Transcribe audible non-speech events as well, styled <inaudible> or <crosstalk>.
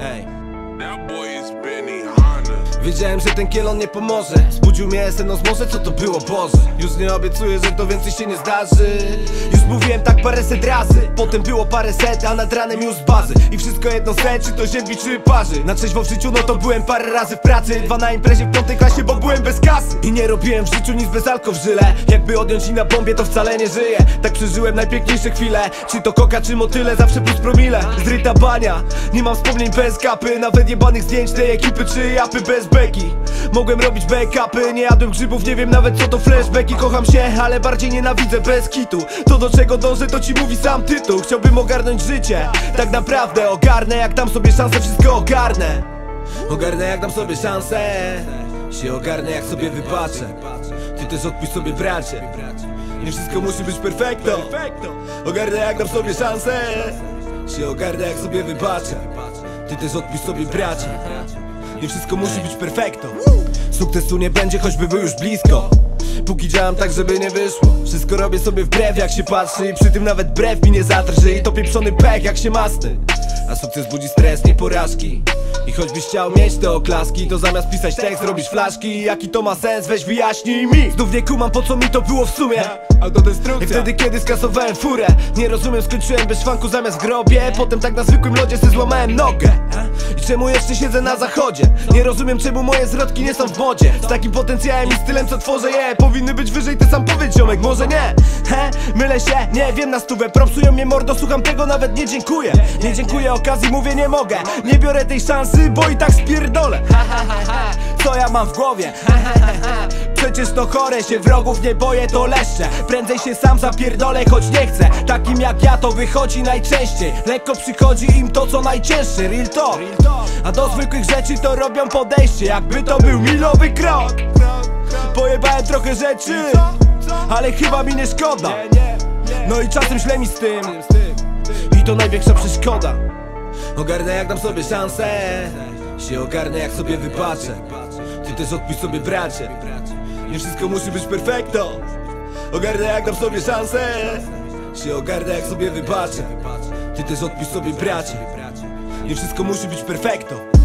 Ej. That boy is Benny. Wiedziałem, że ten kielon nie pomoże. Zbudził mnie sen może co to było Boże? Już nie obiecuję, że to więcej się nie zdarzy. Już mówiłem tak paręset razy. Potem było parę set, a nad ranem już bazy. I wszystko jedno set, czy to ziemi, czy parzy. Na trzeźwo w życiu, no to byłem parę razy w pracy. Dwa na imprezie w piątej klasie, bo byłem bez kasy. I nie robiłem w życiu nic bez alko w żyle. Jakby odjąć i na bombie, to wcale nie żyję Tak przeżyłem najpiękniejsze chwile. Czy to koka, czy motyle, zawsze plus promile. Zryta bania, nie mam wspomnień bez kapy. Nawet jebanych zdjęć tej ekipy, czy japy bez beki Mogłem robić backupy, nie jadłem grzybów, nie wiem nawet co to flashbacki. Kocham się, ale bardziej nienawidzę bez kitu. To do czego dążę, to ci mówi sam tytuł. Chciałbym ogarnąć życie, tak naprawdę ogarnę. Jak dam sobie szansę, wszystko ogarnę. Ogarnę jak dam sobie szansę. Się ogarnę jak sobie wybaczę Ty też odpisz sobie bracie. Nie wszystko musi być perfekto. Ogarnę jak dam sobie szansę. Się ogarnę jak sobie wybaczę Ty też odpisz sobie bracie Nie wszystko musi być perfekto. Sukcesu nie będzie, choćby był już blisko. Póki działam tak, żeby nie wyszło. Wszystko robię sobie wbrew jak się patrzy. I przy tym nawet brew mi nie zatrży I to pieprzony pech jak się masny A sukces budzi stres, nie porażki. I choćbyś chciał mieć te oklaski To zamiast pisać tekst robisz flaszki. Jaki to ma sens, weź wyjaśnij mi. Znów nie kumam po co mi to było w sumie? Autodestrukcja. jak wtedy kiedy skasowałem furę Nie rozumiem skończyłem bez szwanku zamiast w grobie. Potem tak na zwykłym lodzie se złamałem nogę I czemu jeszcze siedzę na zachodzie? Nie rozumiem czemu moje zwrotki nie są w modzie. Z takim potencjałem i stylem co tworzę je. Powinny być wyżej, ty sam powiedz ziomek, może nie? He, mylę się, nie wiem na stówę. Propsują mnie mordo, słucham tego, nawet nie dziękuję. Nie dziękuję okazji, mówię nie mogę. Nie biorę tej szansy, bo i tak spierdolę mam w głowie? <laughs> Przecież to chore się wrogów nie boję to leszcze. Prędzej się sam zapierdolę choć nie chcę. Takim jak ja to wychodzi najczęściej. Lekko przychodzi im to co najcięższe. Real talk. A do zwykłych rzeczy to robią podejście Jakby to był milowy krok. Pojebałem trochę rzeczy Ale chyba mi nie szkoda. No i czasem źle mi z tym. I to największa przeszkoda. Ogarnę jak dam sobie szansę. Się ogarnę jak sobie wybaczę Ty też odpisz sobie bracie. Nie wszystko musi być perfekto. Ogarnę jak dam sobie szansę. Się ogarnę jak sobie wybaczę. Ty też odpisz sobie bracie. Nie wszystko musi być perfekto